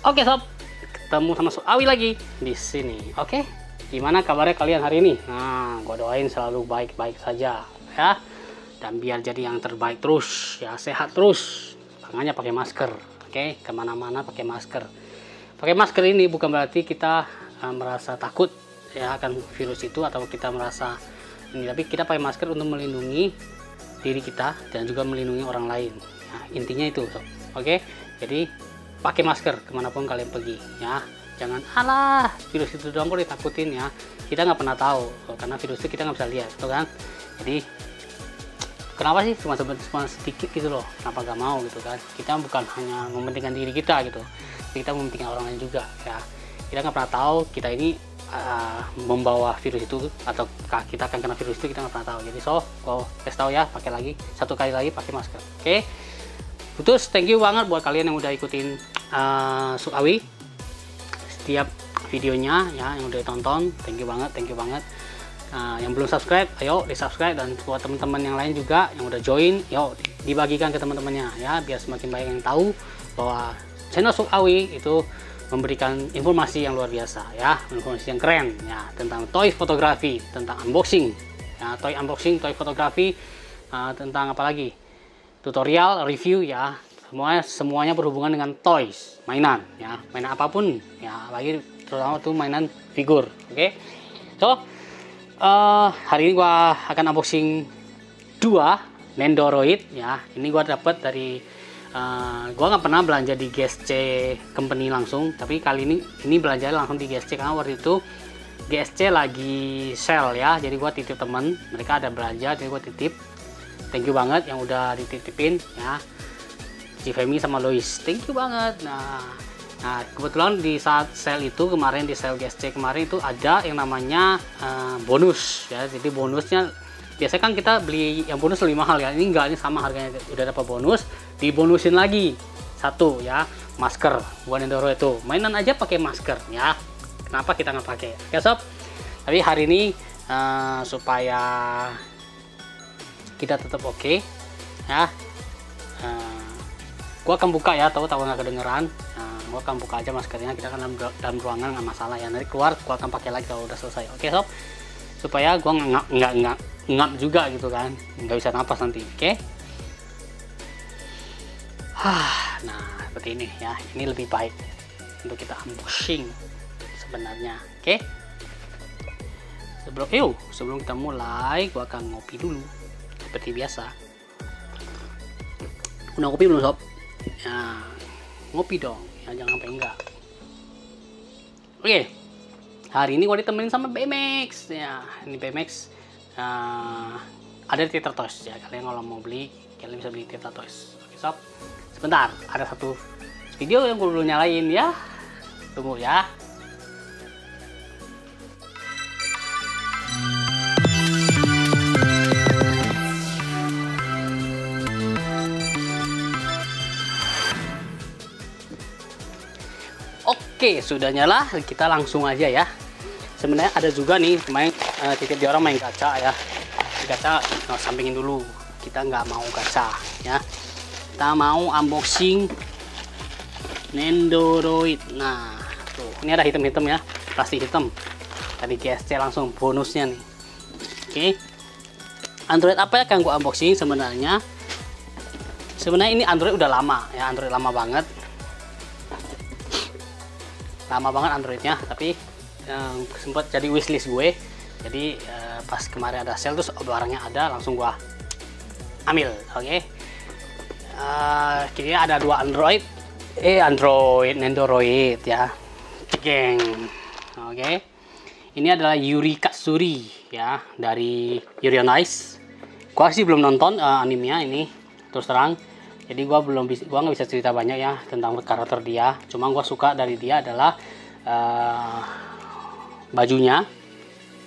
Oke sob, ketemu sama Sob Awi lagi di sini. Oke, gimana kabarnya kalian hari ini? Nah, gua doain selalu baik-baik saja ya. Dan biar jadi yang terbaik terus, ya sehat terus. Makanya pakai masker. Oke, ke mana-mana pakai masker. Pakai masker ini bukan berarti kita uh, merasa takut ya akan virus itu atau kita merasa ini, tapi kita pakai masker untuk melindungi diri kita dan juga melindungi orang lain. Nah, intinya itu, sob. Oke, jadi pakai masker ke mana pun kalian pergi ya. Jangan alah virus itu doang kok ditakutin ya. Kita nggak pernah tahu karena virus itu kita nggak bisa lihat tuh kan. Jadi kenapa sih cuma cuma sedikit gitu loh? Kenapa gak mau gitu kan? Kita bukan hanya mementingkan diri kita gitu kita mementingkan orang lain juga ya. Kita nggak pernah tahu kita ini uh, membawa virus itu atau kita akan kena virus itu kita nggak pernah tahu. Jadi so kau kasih tahu ya pakai lagi satu kali lagi pakai masker oke? okay? Terus thank you banget buat kalian yang udah ikutin uh, Sukawi setiap videonya ya yang udah tonton thank you banget thank you banget. Uh, yang belum subscribe ayo di subscribe dan buat teman-teman yang lain juga yang udah join yuk dibagikan ke teman-temannya ya biar semakin banyak yang tahu bahwa channel Sukawi itu memberikan informasi yang luar biasa ya informasi yang keren ya tentang toy fotografi tentang unboxing ya toy unboxing toy fotografi uh, tentang apa lagi tutorial, review ya. Semuanya semuanya berhubungan dengan toys, mainan ya. Mainan apa pun ya, lagi terutama tuh mainan figur. Oke. Okay? So, uh, hari ini gua akan unboxing dua Nendoroid ya. Ini gua dapat dari uh, gua nggak pernah belanja di GSC company langsung, tapi kali ini ini belanja langsung di GSC karena waktu itu GSC lagi sale ya. Jadi gua titip temen, mereka ada belanja, jadi gua titip thank you banget yang udah dititipin ya. Cifemi sama Lois thank you banget. Nah nah kebetulan di saat sale itu kemarin di sale GSC kemarin itu ada yang namanya uh, bonus ya. Jadi bonusnya biasanya kan kita beli yang bonus lebih mahal ya. Ini enggak ini sama harganya. Udah dapat bonus dibonusin lagi. Satu ya masker. Buat Endoro itu. Mainan aja pakai masker ya. Kenapa kita nggak pakai? Oke sob. Tapi hari ini uh, supaya kita tetap oke okay, ya. Uh, gua akan buka ya tahu tahu nggak kedengeran. Uh, gua akan buka aja maskernya kita kan dalam, dalam ruangan nggak masalah ya. Nanti keluar gua akan pakai lagi kalau udah selesai. Oke okay, sob? Supaya gua nggak nggak nggak ngap juga gitu kan. Nggak bisa napas nanti oke? Okay? nah seperti ini ya. Ini lebih baik untuk kita unboxing sebenarnya oke? Okay? sebelum yuk sebelum kita mulai gua akan ngopi dulu seperti biasa. Udah ngopi belum sob? Ya ngopi dong. Ya jangan sampai enggak. Oke. Hari ini gue ditemenin sama BMX ya ini BMX uh, ada di Theater Toys. Ya kalian kalau mau beli kalian bisa beli Theater Toys. Oke sob. Sebentar ada satu video yang gue belum nyalain ya. Tunggu ya Oke, sudah nyala, kita langsung aja ya. Sebenarnya ada juga nih, main uh, titip di orang main gacha ya. Gacha no, sampingin dulu. Kita nggak mau gacha ya. Kita mau unboxing Nendoroid. Nah, tuh, ini ada hitam-hitam ya, plastik hitam. Tadi GSC langsung bonusnya nih. Oke. Android apa ya yang gua unboxing sebenarnya? Sebenarnya ini Android udah lama ya, Android lama banget lama banget Androidnya tapi um, sempat jadi wishlist gue. Jadi uh, pas kemarin ada sale terus barangnya ada langsung gua ambil oke? Okay? uh, kini ada dua Android. Eh Android Nendoroid ya. Geng oke? Okay? ini adalah Yuri Katsuri ya dari Yuri on Ice. Gua sih belum nonton uh, animenya ini terus terang jadi gua belum bisa gua nggak bisa cerita banyak ya tentang karakter dia. Cuma gua suka dari dia adalah uh, bajunya.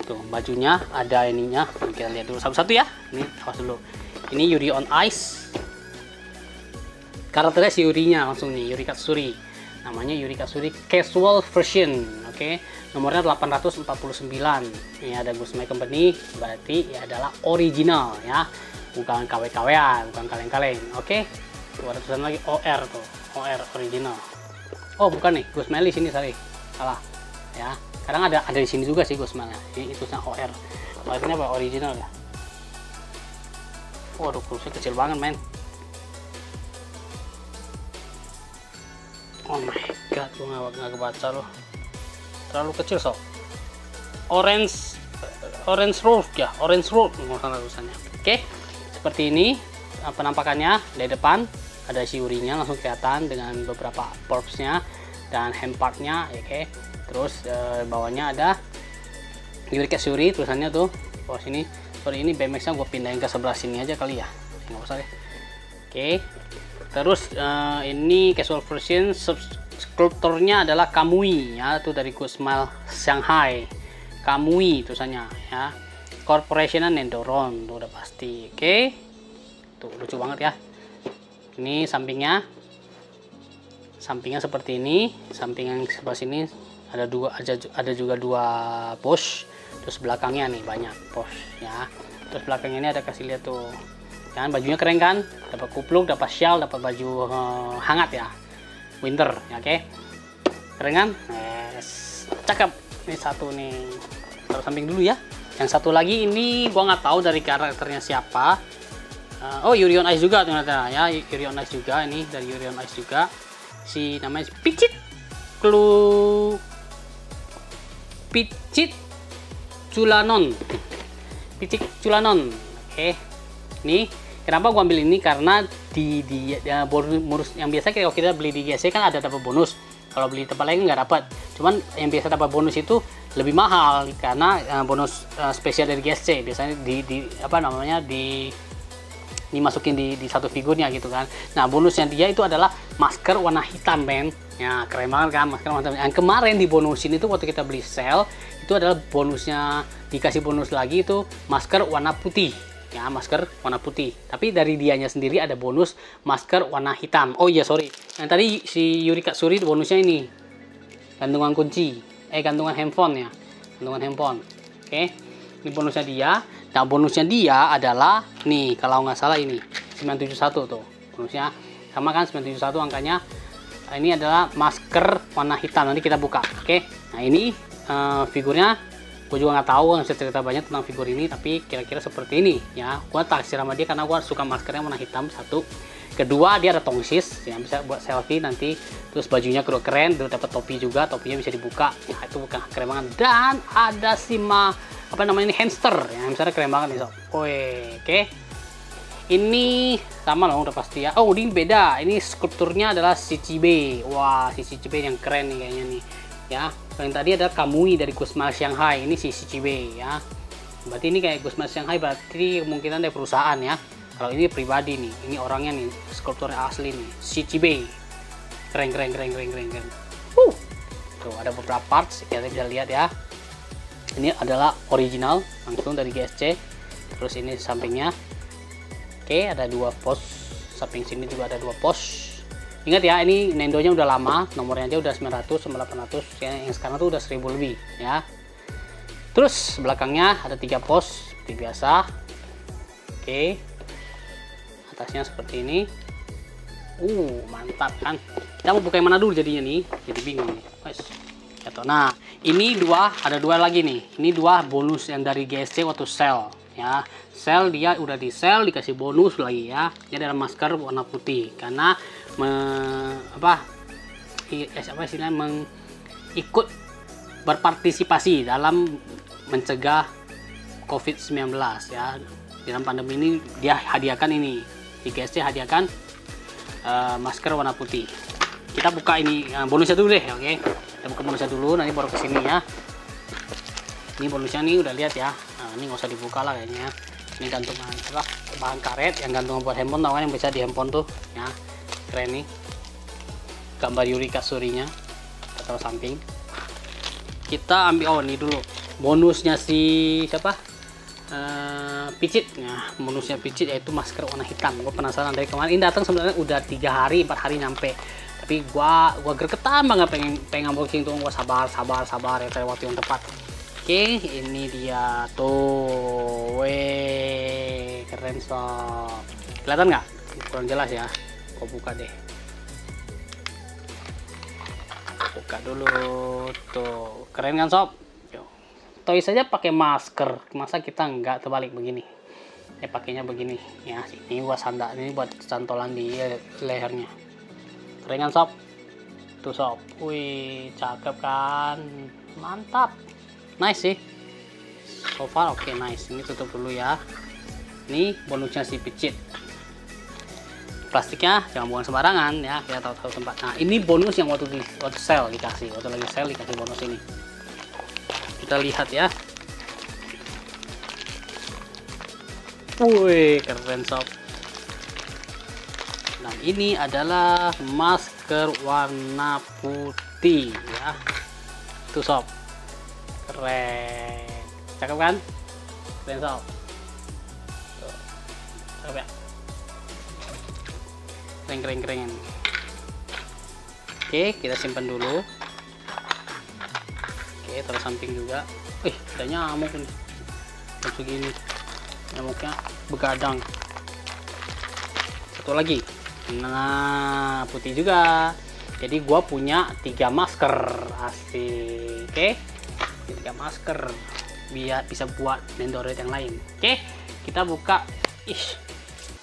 Tuh bajunya ada ininya. Kita lihat dulu satu-satu ya. Ini awas dulu. Ini Yuri on Ice. Karakternya si Yurinya langsung nih Yuri Katsuri. Namanya Yuri Katsuri casual version oke? Okay? nomornya 849 ini ada Gusmai Company berarti ya adalah original ya. Bukan KW-KW bukan kaleng-kaleng oke? okay? Tuh ada tulisan lagi OR tuh OR original. Oh bukan nih Ghost Melly sini sorry. Salah. Ya kadang ada ada di sini juga sih Ghost Melly ini itu OR OR ini apa? Original ya? Waduh kurusnya kecil banget men. Oh my god gue nggak nggak kebaca loh terlalu kecil sob orange orange road ya? Orange road nggak salah tulisannya oke seperti ini penampakannya dari depan ada siurinya langsung kelihatan dengan beberapa porpsnya dan handpartnya ya, oke. Terus e, bawahnya ada Yurika Suri tulisannya tuh bawah sini. Sorry ini BMX nya gue pindahin ke sebelah sini aja kali ya. Nggak usah deh. Oke. Terus e, ini casual version sculptornya adalah Kamui ya. Itu dari Good Smile Shanghai. Kamui tulisannya ya. Corporation Nendoron tuh udah pasti oke. Tuh lucu banget ya ini sampingnya. Sampingnya seperti ini. Samping yang sebelah sini ada dua ada, ada juga dua pos terus belakangnya nih banyak pos ya. Terus belakangnya ini ada kasih lihat tuh. Kan bajunya keren kan? Dapat kupluk dapat shawl dapat baju uh, hangat ya. Winter ya oke? Okay? keren kan? Yes. cakep. Ini satu nih. Taruh samping dulu ya. Yang satu lagi ini gua nggak tahu dari karakternya siapa uh, oh Yuri on Ice juga ternyata. Ya Yuri on Ice juga ini dari Yuri on Ice juga. Si namanya Picit Klu Picit Culanon. Picit Culanon. Oke. Okay. nih kenapa gua ambil ini? Karena di di ya, bonus yang biasa kalau kita beli di GC kan ada dapat bonus. Kalau beli tempat lain nggak dapat. Cuman yang biasa dapat bonus itu lebih mahal karena uh, bonus uh, spesial dari GSC biasanya di, di apa namanya di dimasukin di, di satu figurnya gitu kan. Nah bonusnya dia itu adalah masker warna hitam men ya keren banget kan masker warna hitam. Yang kemarin di bonusin itu waktu kita beli sel itu adalah bonusnya. Dikasih bonus lagi itu masker warna putih. Ya masker warna putih. Tapi dari dianya sendiri ada bonus masker warna hitam. Oh iya sorry. Yang tadi si Yuri Katsuri bonusnya ini. Gantungan kunci. Eh gantungan handphone ya. Gantungan handphone. Oke. Ini bonusnya dia Nah bonusnya dia adalah nih kalau nggak salah ini 971 tuh bonusnya. Sama kan 971 angkanya ini adalah masker warna hitam nanti kita buka oke? Nah ini uh, figurnya gue juga nggak tahu nggak cerita banyak tentang figur ini tapi kira-kira seperti ini ya. Gue taksir sama dia karena gue suka maskernya warna hitam satu. Kedua dia ada tongsis yang bisa buat selfie nanti. Terus bajunya keren keren terus dapat topi juga topinya bisa dibuka. Ya itu bukan keren banget dan ada sima apa namanya ini hamster. Yang misalnya keren banget nih sob. Oke. Oke ini sama loh udah pasti ya. Oh ini beda. Ini skulpturnya adalah Cibe. Wah si Cibe yang keren nih kayaknya nih. Ya yang tadi ada Kamui dari Gusmal Shanghai. Ini si Cibe ya. Berarti ini kayak Gusmal Shanghai berarti kemungkinan dari perusahaan ya. Kalau ini pribadi nih ini orangnya nih skulpturnya asli nih Cibe. Keren keren keren keren keren keren. Uh tuh ada beberapa parts kita bisa lihat ya ini adalah original langsung dari GSC terus ini sampingnya. Oke ada dua pos. Samping sini juga ada dua pos. Ingat ya ini Nendonya udah lama nomornya aja udah 900 sama 800 ya, yang sekarang tuh udah 1000 lebih ya. Terus belakangnya ada tiga pos seperti biasa. Oke. Atasnya seperti ini. Uh mantap kan. Kita mau buka yang mana dulu jadinya nih? Jadi bingung nih. Nah ini dua ada dua lagi nih. Ini dua bonus yang dari GSC waktu sell ya. Sell dia udah di sell dikasih bonus lagi ya. Ini ada masker warna putih karena me, apa eh, apa istilahnya mengikut berpartisipasi dalam mencegah COVID-19 ya. Dalam pandemi ini dia hadiahkan ini. Di GSC hadiahkan uh, masker warna putih kita buka ini uh, bonusnya dulu deh oke? Kita buka bonusnya dulu nanti baru ke sini ya. Ini bonusnya nih udah lihat ya. Nah, ini nggak usah dibuka lah kayaknya. Ini gantungan apa? Bahan karet yang gantungan buat handphone tau kan yang bisa di handphone tuh? Ya keren nih. Gambar Yuri Kasurinya atau samping. Kita ambil oh ini dulu. Bonusnya si siapa? Uh, picit. Nah bonusnya picit yaitu masker warna hitam. Gue penasaran dari kemarin. Ini datang sebenarnya udah tiga hari empat hari nyampe tapi gua gua gregetan banget pengen pengen unboxing tuh. Gua sabar sabar sabar ya kayak waktu yang tepat. Oke ini dia tuh. Weh keren sob. Kelihatan nggak? Kurang jelas ya. Gua buka deh. Buka dulu tuh. Keren kan sob? Toy saja pakai masker. Masa kita nggak terbalik begini? Ya pakainya begini. Ya ini buat sandak ini buat cantolan di lehernya keren kan sob. Tuh sob. Wih cakep kan? Mantap. Nice sih. So far oke okay, nice. Ini tutup dulu ya. Ini bonusnya si picit. Plastiknya jangan buang sembarangan ya kita tahu-tahu tempat. Nah ini bonus yang waktu di waktu sale dikasih. Waktu lagi sale dikasih bonus ini. Kita lihat ya. Wih keren sob nah ini adalah masker warna putih ya. Tuh sob. Keren. Cakep kan? Keren sob. Cakep ya? Kering-kering-keringin oke kita simpan dulu. Oke terus samping juga. Eh ada nyamuk nih jam segini. Nyamuknya begadang. Satu lagi nah putih juga. Jadi gua punya tiga masker. Asik oke? Tiga masker biar bisa buat nendoret yang lain oke? Kita buka ih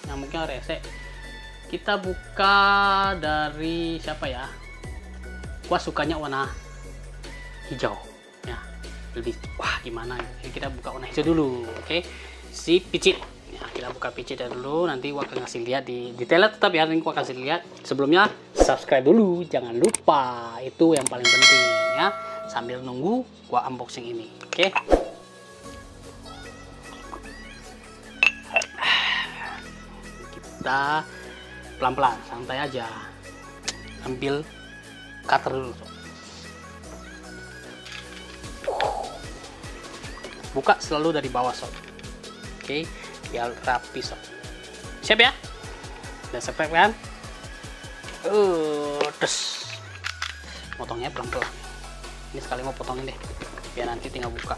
nyamuknya rese kita buka dari siapa ya? Gua sukanya warna hijau ya. Lebih wah gimana Jadi kita buka warna hijau dulu oke? Okay? si picit ya kita buka picit dulu nanti gua akan kasih lihat di detailnya tetap ya nanti gua kasih lihat. Sebelumnya subscribe dulu jangan lupa. Itu yang paling penting ya. Sambil nunggu gua unboxing ini oke? Okay? kita pelan-pelan santai aja. Ambil cutter dulu buka selalu dari bawah sob. Oke biar rapi sob siap ya? Udah siap kan? Uh des. Potongnya pelan-pelan. Ini sekali mau potongin deh biar nanti tinggal buka.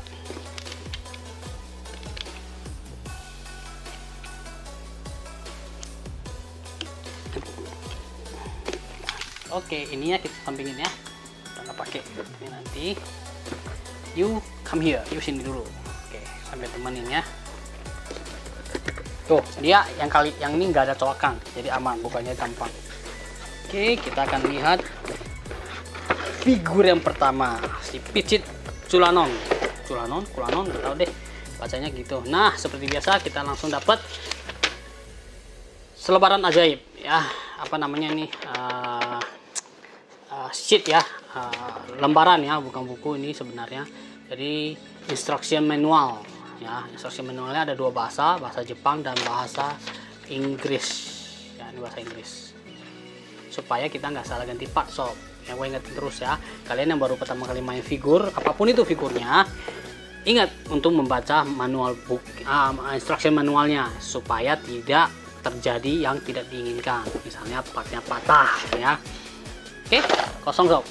Oke ininya kita sampingin ya. Kita pakai. Ini nanti. You come here. You sini dulu. Oke sampai temenin ya tuh dia yang kali yang ini nggak ada colokan jadi aman bukannya gampang. Oke kita akan lihat figur yang pertama si picit culanon culanon culanon nggak tahu deh. Bacanya gitu. Nah seperti biasa kita langsung dapat selebaran ajaib. Ya apa namanya ini uh, uh, sheet ya. Uh, lembaran ya bukan buku ini sebenarnya. Jadi instruction manual ya instruction manualnya ada dua bahasa bahasa Jepang dan bahasa Inggris. Ya ini bahasa Inggris. Supaya kita nggak salah ganti part sob. Yang gue ingetin terus ya. Kalian yang baru pertama kali main figur apa pun itu figurnya ingat untuk membaca manual book uh, instruction manualnya. Supaya tidak terjadi yang tidak diinginkan. Misalnya partnya patah ya. Oke kosong sob.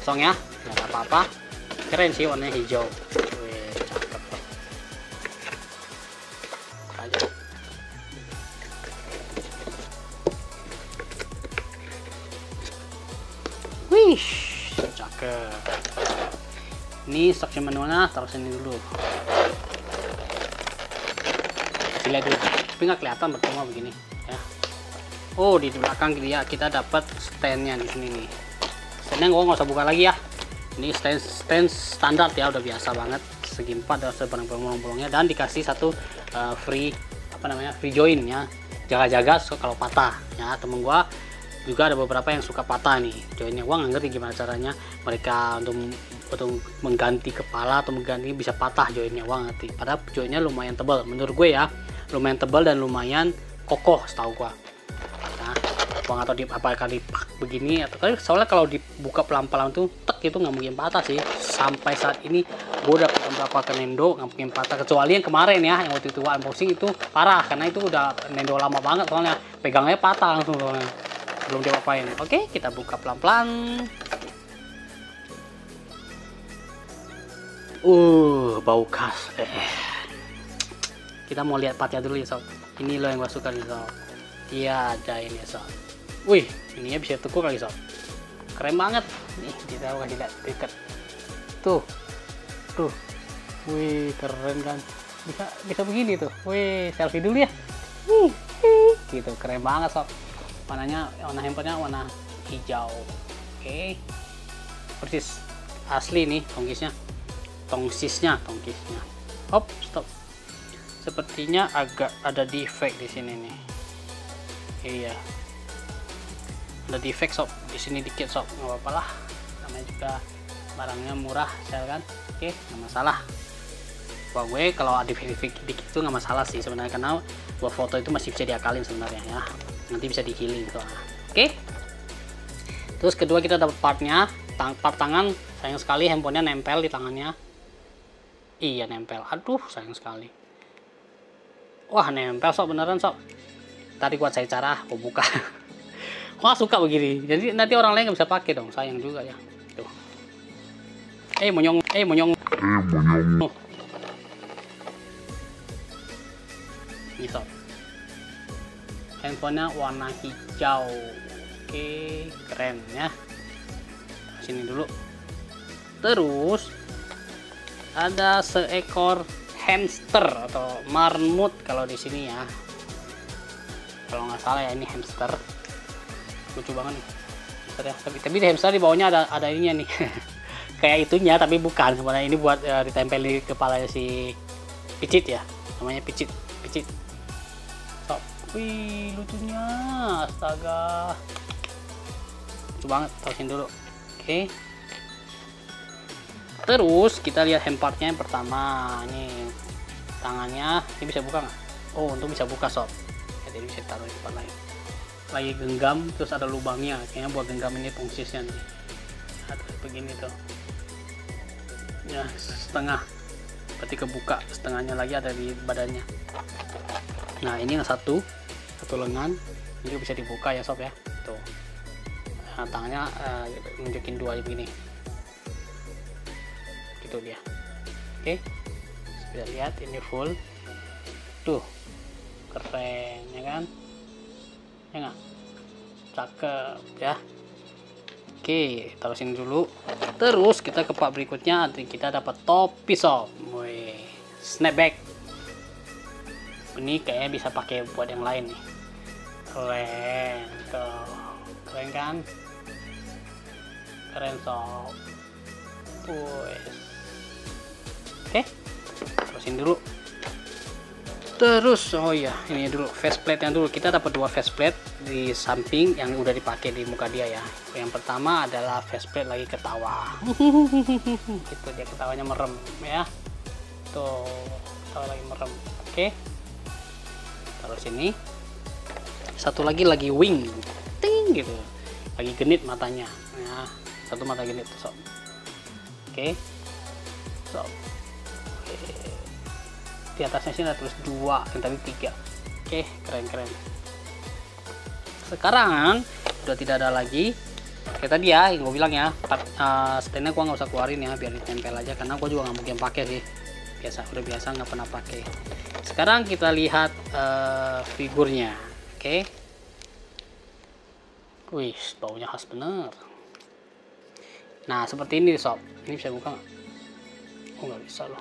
Kosong ya? Nggak apa-apa. Keren sih warnanya hijau ini instruction manualnya taruh sini dulu. Lihat dulu. Tapi nggak kelihatan pertama begini ya. Oh di belakang dia kita dapat standnya di sini nih. Standnya gua nggak usah buka lagi ya. Ini stand stand standar ya udah biasa banget. Segi empat dan sebarang bolong-bolongnya dan dikasih satu uh, free apa namanya free join ya. Jaga-jaga so, kalau patah ya. Temen gua juga ada beberapa yang suka patah nih. Joinnya gua nggak ngerti gimana caranya mereka untuk untuk mengganti kepala atau mengganti bisa patah joinnya gua ngerti. Padahal joinnya lumayan tebal menurut gue ya lumayan tebal dan lumayan kokoh setahu gua. Nah gua nggak tahu di kali begini atau kali soalnya kalau dibuka pelan-pelan tuh tek itu nggak mungkin patah sih. Sampai saat ini gua udah beberapa Nendo nggak mungkin patah. Kecuali yang kemarin ya yang waktu itu unboxing itu parah karena itu udah Nendo lama banget soalnya pegangnya patah langsung soalnya belum diapain. Oke kita buka pelan-pelan. Uh bau khas eh. Kita mau lihat partnya dulu ya sob. Ini loh yang gua suka nih sob. Iya ada ini sob. Wih ininya bisa tekur lagi sob. Keren banget. Nih kita kasih lihat dekat tuh. Tuh. Wih keren kan? Bisa bisa begini tuh. Wih selfie dulu ya. Wih, gitu. Keren banget sob warnanya warna handphonenya warna hijau. Oke. Persis asli nih tongkisnya. Tongsisnya tongkisnya. Hop stop. Sepertinya agak ada defect di sini nih. Iya ada defect sob di sini dikit sob nggak apa-apa lah. Namanya juga barangnya murah sel kan? Oke nggak masalah. Wah gue kalau ada defect dikit itu nggak masalah sih sebenarnya karena buat foto itu masih bisa diakalin sebenarnya ya nanti bisa di healing gitu oke? Terus kedua kita dapat partnya. Tang part tangan sayang sekali handphonenya nempel di tangannya. Iya nempel. Aduh sayang sekali. Wah nempel sok beneran sok. Tadi buat saya cara aku buka. Wah suka begini? Jadi nanti orang lain nggak bisa pakai dong sayang juga ya. Tuh. Eh monyong eh monyong. Eh monyong. Gitu handphonenya warna hijau. Oke keren ya. Sini dulu. Terus ada seekor hamster atau marmut kalau di sini ya. Kalau nggak salah ya ini hamster. Lucu banget nih. Hamster ya. Tapi tapi di hamster di bawahnya ada ada ininya nih. Kayak itunya tapi bukan. Sebenarnya ini buat uh, ditempel di kepala si picit ya. Namanya picit wih lucunya. Astaga. Lucu banget taruhin dulu. Oke. Terus kita lihat handpartnya yang pertama. Ini tangannya. Ini bisa buka nggak? Oh untuk bisa buka sob. Jadi bisa taruh di tempat lain. Lagi genggam terus ada lubangnya. Kayaknya buat genggam ini fungsisnya nih. Begini tuh. Ya setengah. Berarti kebuka. Setengahnya lagi ada di badannya. Nah ini yang satu satu lengan. Ini bisa dibuka ya sob ya. Tuh. Nah, tangannya uh, nunjukin dua begini gitu dia. Oke. Bisa lihat ini full. Tuh. Keren ya kan? Ya nggak? Cakep ya. Oke, taruh sini dulu. Terus kita ke part berikutnya, kita dapat topi sob. Wih, snapback. Ini kayaknya bisa pakai buat yang lain nih. Keren. Keren kan? Keren sob. Wih. Oke, terusin dulu. Terus, oh iya, ini dulu faceplate yang dulu. Kita dapat dua faceplate di samping yang udah dipakai di muka dia ya. Yang pertama adalah faceplate lagi ketawa. itu dia ketawanya merem ya. Tuh, ketawa lagi merem. Oke. Taruh sini. Satu lagi lagi wing. Ting gitu. Lagi genit matanya. Ya, satu mata genit sob. Oke. Sob di atasnya sini ada tulis dua yang tadi tiga oke keren keren sekarang udah tidak ada lagi kayak tadi ya yang gue bilang ya uh, standnya gue nggak usah keluarin ya biar ditempel aja karena gue juga nggak mungkin pakai sih biasa udah biasa nggak pernah pakai sekarang kita lihat uh, figurnya oke. Wih baunya khas bener. Nah seperti ini sob. Ini bisa buka nggak? Oh nggak bisa loh.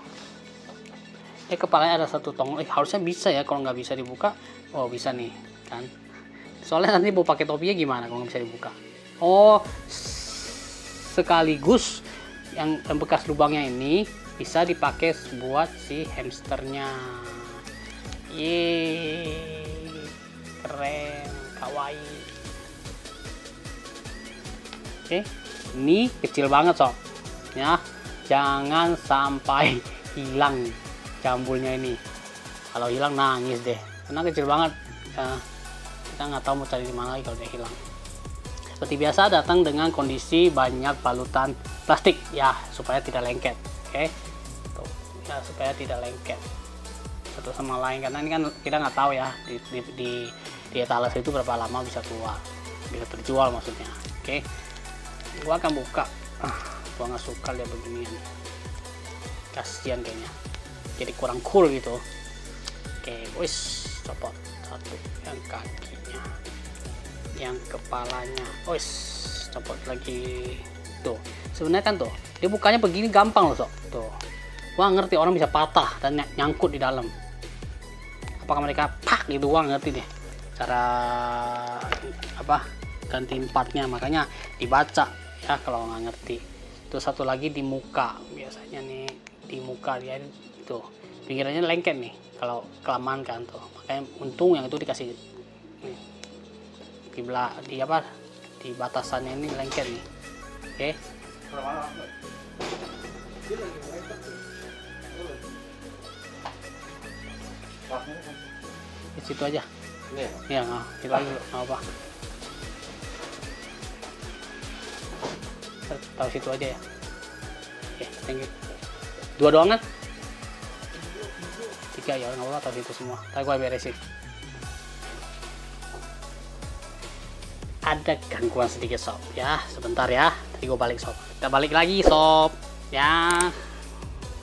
Eh kepalanya ada satu tong. Eh harusnya bisa ya kalau nggak bisa dibuka. Oh bisa nih kan? Soalnya nanti mau pakai topinya gimana kalau nggak bisa dibuka? Oh sekaligus yang, yang bekas lubangnya ini bisa dipakai buat si hamsternya. Yeay, keren kawaii. Oke ini kecil banget sob ya jangan sampai hilang jambulnya ini. Kalau hilang nangis deh. Karena kecil banget. Ya, kita nggak tahu mau cari di mana lagi kalau dia hilang. Seperti biasa datang dengan kondisi banyak balutan plastik. Ya supaya tidak lengket. Oke? Okay? ya supaya tidak lengket satu sama lain karena ini kan kita nggak tahu ya di, di, di, di etalas itu berapa lama bisa keluar bisa terjual maksudnya. Oke okay? gua akan buka. Ah, gua nggak suka lihat beginian. Kasihan kayaknya. Jadi kurang cool gitu. Oke wis copot satu yang kakinya yang kepalanya. Wis copot lagi. Tuh sebenarnya kan tuh dia bukanya begini gampang loh sob tuh wah ngerti orang bisa patah dan ny- nyangkut di dalam. Apakah mereka pak gitu? Wah ngerti deh. Cara apa ganti partnya makanya dibaca ya kalau nggak ngerti. Terus satu lagi di muka. Biasanya nih di muka dia tuh pikirannya lengket nih kalau kelamaan kan tuh. Makanya untung yang itu dikasih. Nih, di bela di apa di batasannya ini lengket nih. Oke di situ aja. Ini ya? ya nggak kita dulu nggak apa? Tahu situ aja ya. Oke thank you. Dua doang kan tiga ya nggak apa tahu situ semua. Tapi gue beresin. Ada gangguan sedikit sob. Ya sebentar ya. Tadi gue balik sob. Kita balik lagi sob. Ya.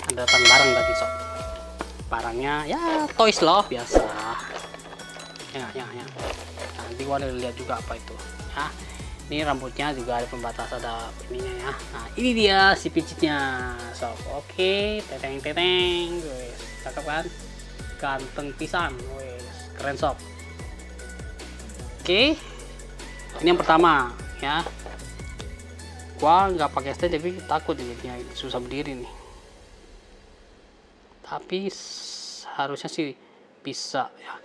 Ada barang tadi sob barangnya ya toys loh biasa. Ya ya ya. Nanti gua ada lihat juga apa itu. Ya ini rambutnya juga ada pembatas ada ininya ya. Nah ini dia si pijitnya. Sob oke teteng teteng wes. Cakep kan? Ganteng pisan wes. Keren sob. Oke. Ini yang pertama ya. Gua nggak pakai stand tapi takut jadinya susah berdiri nih tapi harusnya sih bisa ya.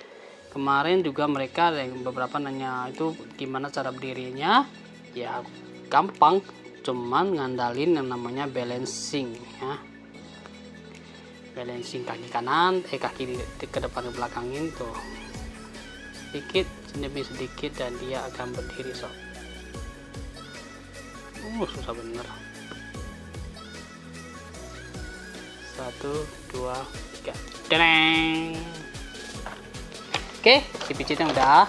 Kemarin juga mereka ada yang beberapa nanya itu gimana cara berdirinya? Ya gampang cuman ngandalin yang namanya balancing ya. Balancing kaki kanan eh kaki di, di- ke depan ke belakangin tuh sedikit demi sedikit dan dia akan berdiri sob. Uh susah bener. Satu dua tiga. Deneng. oke si pijitnya udah.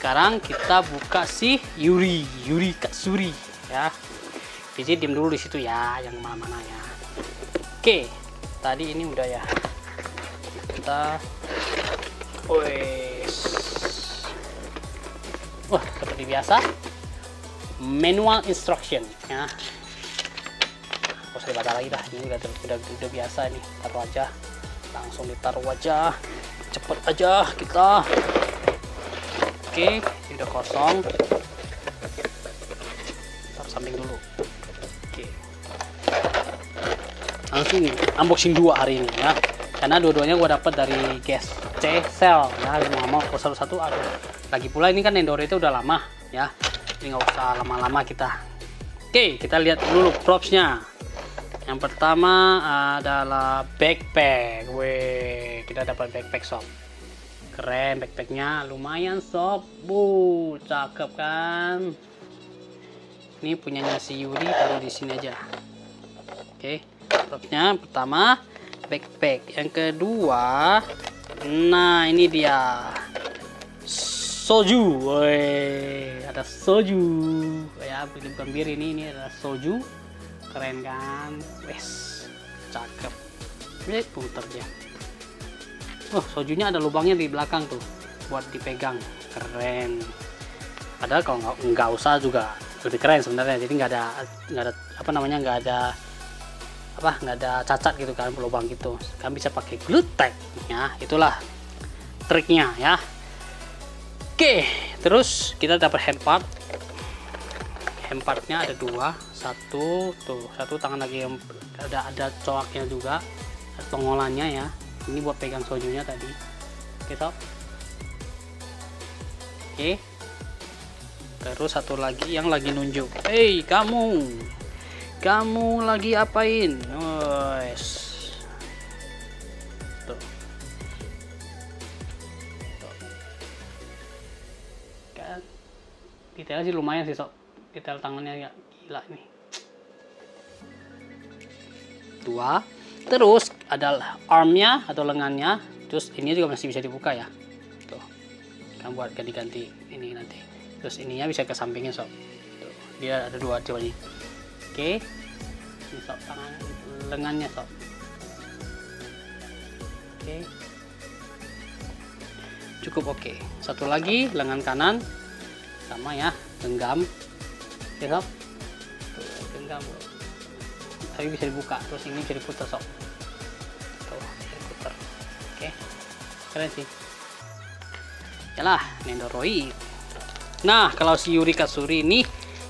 Sekarang kita buka si Yuri Yuri Katsuri ya. Pijit diam dulu di situ ya yang mana-mana ya. Oke tadi ini udah ya. Kita wes. Wah seperti biasa. Manual instruction ya Usah dibaca lagi dah ini udah, udah, udah biasa ini taruh aja. Langsung ditaruh aja cepet aja kita. Oke ini udah kosong. Taruh samping dulu. Oke. Langsung unboxing dua hari ini ya. Karena dua-duanya gua dapat dari gas C Cell ya mau mau satu-satu aduh lagi pula ini kan Endoro itu udah lama ya. Jadi nggak usah lama-lama kita. Oke kita lihat dulu propsnya yang pertama adalah backpack. Weh, kita dapat backpack sob. Keren backpacknya, lumayan sob. Bu, cakep kan? Ini punyanya si Yuri, taruh di sini aja. Oke, propsnya pertama backpack. Yang kedua, nah ini dia soju. Weh, ada soju. Ya, bukan bir ini, ini adalah soju keren kan? Wes cakep. Ini puter dia. Oh sojunya ada lubangnya di belakang tuh buat dipegang. Keren. Padahal kalau nggak nggak usah juga lebih keren sebenarnya. Jadi nggak ada nggak ada apa namanya nggak ada apa nggak ada cacat gitu kan lubang gitu. Kan bisa pakai glue tag. Ya itulah triknya ya. Oke terus kita dapat hand part hand partnya ada dua satu tuh satu tangan lagi yang ada ada coaknya juga ada ya. Ini buat pegang sojunya tadi. Oke sob oke. Terus satu lagi yang lagi nunjuk. Hei kamu. Kamu lagi apain? Wes. tuh. Tuh. kan sih lumayan sih sob detail tangannya ya gila nih dua. Terus ada armnya atau lengannya terus ini juga masih bisa dibuka ya. Tuh. Kan buat ganti-ganti ini nanti. Terus ininya bisa ke sampingnya sob tuh. Dia ada dua coba nih oke. Ini sob tangan lengannya sob oke. Cukup oke. Satu lagi lengan kanan. Sama ya genggam sob Tuh, gambut tapi bisa dibuka. Terus ini bisa diputar sob tuh diputar. Oke. Keren sih. Yalah Nendoroid nah kalau si Yuri Katsuri ini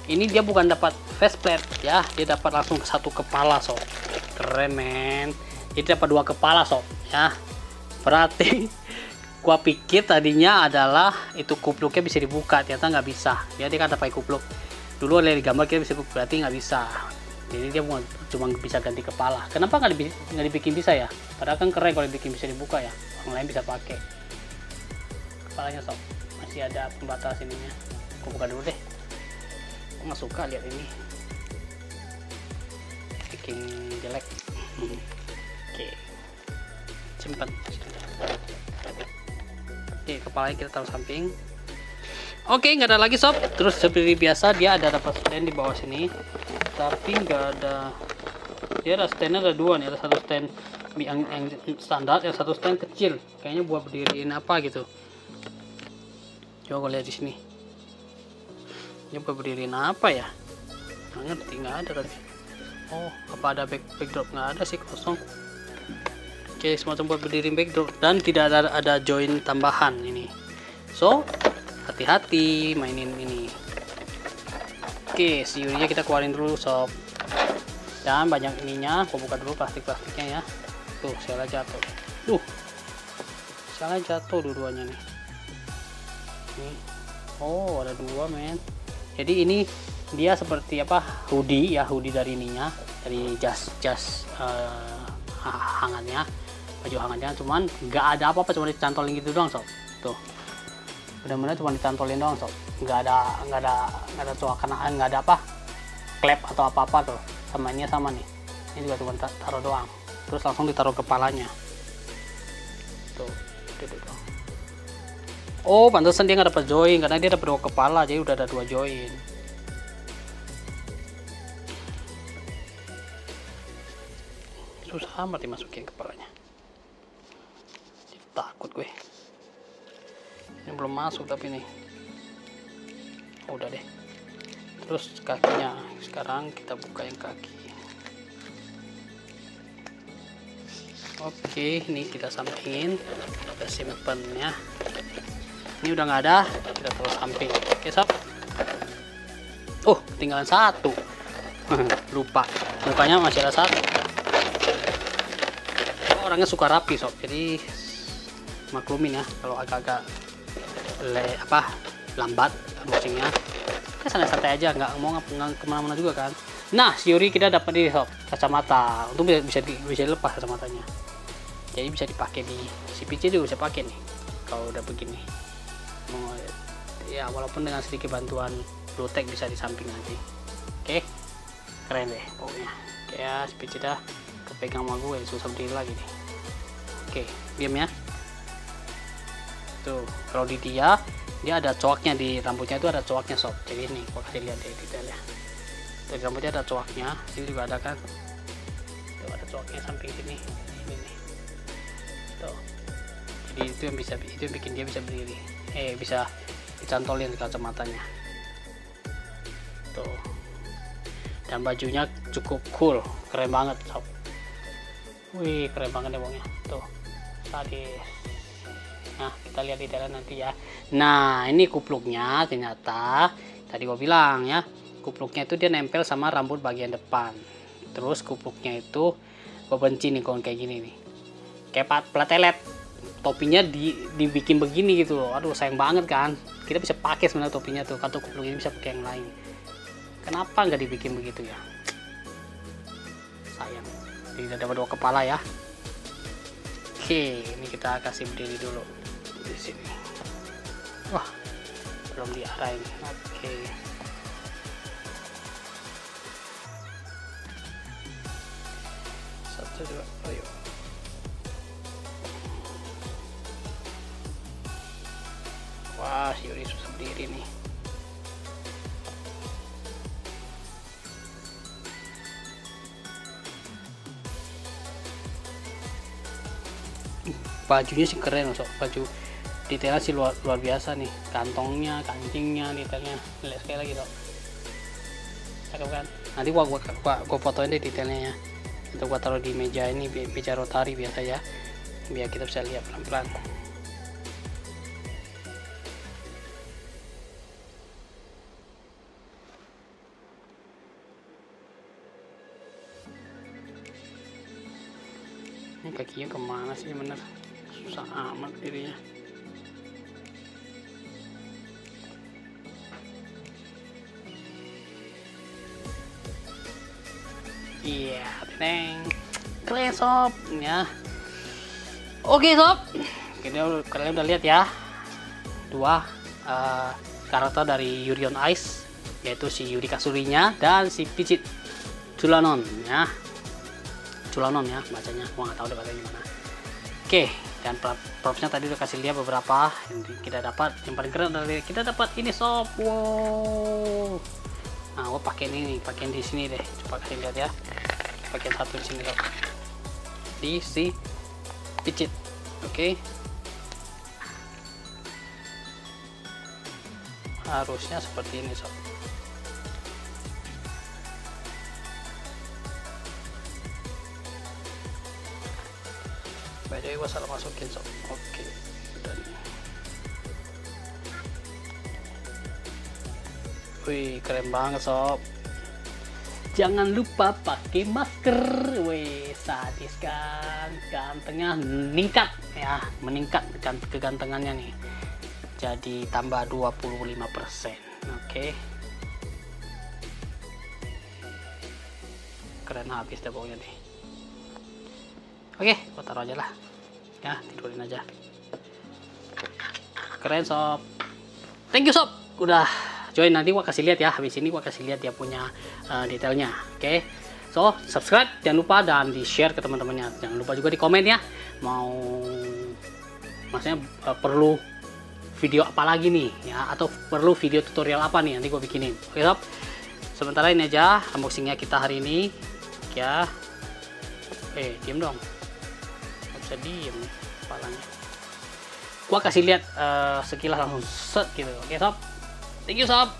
ini dia bukan dapat faceplate ya. Dia dapat langsung satu kepala sob keren men. Jadi dapat dua kepala sob ya. Berarti gua pikir tadinya adalah itu kupluknya bisa dibuka ternyata nggak bisa. Ya dia kan pakai kupluk dulu di gambar kita bisa berarti nggak bisa. Jadi dia cuma bisa ganti kepala. Kenapa nggak dibikin, dibikin bisa ya? Padahal kan keren kalau dibikin bisa dibuka ya. Orang lain bisa pakai. Kepalanya sob masih ada pembatas ininya. Aku buka dulu deh. Aku nggak suka lihat ini. Bikin jelek. Oke. Simpan oke kepalanya kita taruh samping oke nggak ada lagi sob. Terus seperti biasa dia ada dapat stand di bawah sini. Tapi nggak ada dia ada standnya ada dua nih. Ada satu stand yang, yang standar yang satu stand kecil. Kayaknya buat berdiriin apa gitu. Coba lihat di sini. Ini buat berdiriin apa ya? Nggak ngerti nggak ada tadi oh apa ada back backdrop? Nggak ada sih kosong. Oke semacam buat berdiri backdrop. Dan tidak ada ada join tambahan ini. So hati-hati mainin ini. Oke si Yurinya kita keluarin dulu sob. Dan banyak ininya aku buka dulu plastik-plastiknya ya. Tuh salah jatuh. Tuh salah jatuh dua-duanya nih. Nih. Oh ada dua men. Jadi ini dia seperti apa? Hoodie ya hoodie dari ininya dari jas jas uh, hangatnya baju hangatnya cuman nggak ada apa-apa cuma dicantolin gitu doang sob. Tuh benar-benar cuma ditantolin doang sob nggak ada nggak ada nggak ada coakan nggak ada apa klep atau apa apa tuh. Sama ini sama nih. Ini juga cuma taruh doang. Terus langsung ditaruh kepalanya. Tuh itu tuh oh pantesan dia nggak dapat join karena dia dapat dua kepala jadi udah ada dua join. Susah amat dimasukin kepalanya. Takut gue ini belum masuk tapi nih. Oh, udah deh. Terus kakinya. Sekarang kita buka yang kaki. Oke ini kita sampingin. Kita simpen ya. Ini udah nggak ada. Kita taruh samping. Oke sob oh tinggalan satu. Lupa. Mukanya masih ada satu. Orangnya suka rapi sob jadi maklumin ya kalau agak-agak le apa lambat motionnya kita santai-santai aja nggak mau nggak ke mana-mana juga kan. Nah si Yuri kita dapat di sob kacamata. Untuk bisa bisa, bisa dilepas kacamatanya. Jadi bisa dipakai di si PC juga bisa pakai nih kalau udah begini. Mau ya walaupun dengan sedikit bantuan Bluetech bisa di samping nanti. Oke keren deh pokoknya. Kayak si PC dah kepegang sama gue susah berdiri lagi nih. Oke diam ya tuh kalau di dia dia ada coaknya di rambutnya itu ada coaknya sob. Jadi ini gua kasih lihat deh detailnya di rambutnya ada coaknya ini juga ada kan? Tuh ada coaknya samping sini ini nih. Tuh. Jadi itu yang bisa itu yang bikin dia bisa berdiri. Eh bisa dicantolin kacamatanya. Tuh. Dan bajunya cukup cool keren banget sob. Wih keren banget ya bongnya tuh. Sadis nah kita lihat di dalam nanti ya. Nah ini kupluknya ternyata tadi gua bilang ya kupluknya itu dia nempel sama rambut bagian depan. Terus kupluknya itu gua benci nih kawan kayak gini nih. Kayak platelet. Topinya di, dibikin begini gitu loh. Aduh sayang banget kan. Kita bisa pakai sebenarnya topinya tuh. Atau kupluk ini bisa pakai yang lain. Kenapa nggak dibikin begitu ya? Sayang. Tidak dapat dua kepala ya. Oke ini kita kasih berdiri dulu di sini. Wah. Belum diarahin. Oke. Satu dua ayo wah si Yuri susah berdiri nih. Bajunya sih keren loh baju detailnya sih luar, luar biasa nih. Kantongnya kancingnya detailnya. Lihat sekali lagi dong cakep kan? Nanti gua gua gua, gua fotoin deh detailnya ya. Itu gua taruh di meja ini meja rotari biasa ya. Biar kita bisa lihat pelan-pelan. Ini kakinya ke mana sih bener? Susah amat dirinya iya teneng keren sob. Ya. Oke sob. Kita kalian udah lihat ya. Dua uh, karakter dari Yuri on Ice yaitu si Yuri Kasurinya dan si Picit Culanon ya. Culanon ya bacanya. Gua nggak tahu deh bacanya gimana. Oke dan propsnya tadi udah kasih lihat beberapa. Yang kita dapat yang paling keren adalah kita dapat ini sob. Wow nah gua pakai ini nih pakai di sini deh. Coba kalian lihat ya. Pakai satu di sini sob di si picit. Oke. Harusnya seperti ini sob. By the way gua salah masukin sob. Oke. udah wih keren banget sob. Jangan lupa pakai masker. Wih sadis kan gantengnya meningkat. Ya meningkat kegantengannya nih. Jadi tambah 25% oke. Keren habis deh pokoknya nih oke gua taruh aja lah. Ya tidurin aja. Keren sob. Thank you sob. Udah join nanti gua kasih lihat ya. Habis ini gua kasih lihat dia punya uh, detailnya. Oke? Okay? so subscribe jangan lupa dan di share ke teman-temannya. Jangan lupa juga di komen ya. Mau maksudnya uh, perlu video apa lagi nih ya? Atau perlu video tutorial apa nih nanti gua bikinin. Oke okay, sob? Sementara ini aja unboxingnya kita hari ini. Ya. Eh diam dong. Gak bisa diem kepalanya. Gua kasih lihat uh, sekilas langsung set gitu. Oke okay, sob Thank you, Sob.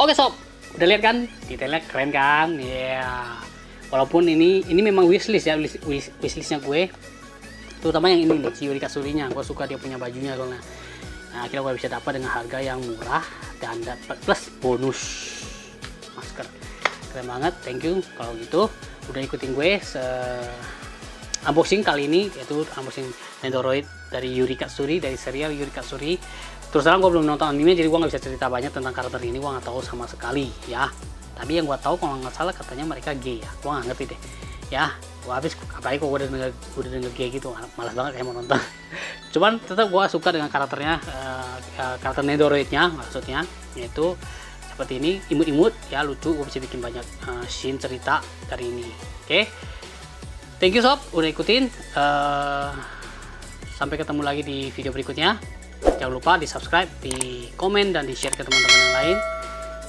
Oke sob, udah lihat kan? Detailnya keren kan? Ya. Yeah. Walaupun ini ini memang wishlist ya, wish, wishlistnya gue. Terutama yang ini nih, si Yuri Kasurinya. Gue suka dia punya bajunya soalnya. Nah, akhirnya gue bisa dapat dengan harga yang murah dan dapat plus bonus masker. Keren banget, thank you. Kalau gitu, udah ikutin gue se unboxing kali ini yaitu unboxing Nendoroid dari Yuri Katsuri dari serial Yuri Katsuri terus terang gue belum nonton anime jadi gue nggak bisa cerita banyak tentang karakter ini gue nggak tahu sama sekali ya. Tapi yang gue tahu kalau nggak salah katanya mereka gay ya. Gue nggak ngerti deh. Ya gue habis apalagi kok gue udah denger, udah denger gay gitu malas banget kayak mau nonton. Cuman tetap gue suka dengan karakternya uh, karakter Nedoroidnya maksudnya yaitu seperti ini imut-imut ya lucu gue bisa bikin banyak uh, scene cerita dari ini. Oke? Okay? thank you sob udah ikutin uh, sampai ketemu lagi di video berikutnya jangan lupa di subscribe di komen dan di share ke teman-teman yang lain.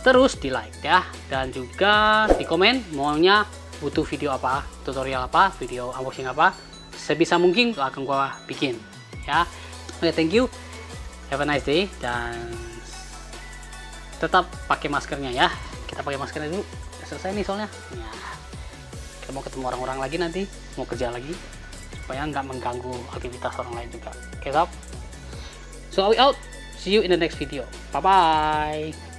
Terus di like ya dan juga di komen maunya butuh video apa tutorial apa video unboxing apa sebisa mungkin akan gua bikin ya. Oke okay, thank you. Have a nice day dan tetap pakai maskernya ya. Kita pakai maskernya dulu Udah selesai nih soalnya. Ya. Kita mau ketemu orang-orang lagi nanti mau kerja lagi supaya nggak mengganggu aktivitas orang lain juga. Oke okay, So are we out. See you in the next video. Bye bye.